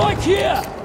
Strike here!